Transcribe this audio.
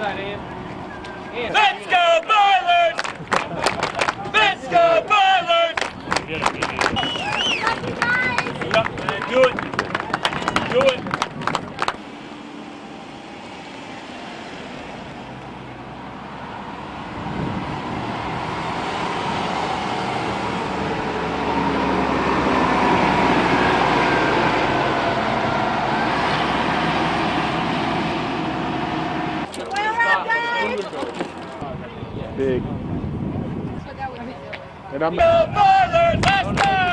side, Ian. Ian. Let's go Boilers! Let's go Boilers! Yep, do it. Do it. Big. And I'm Go Boilers! Last night! Let's go Boilers!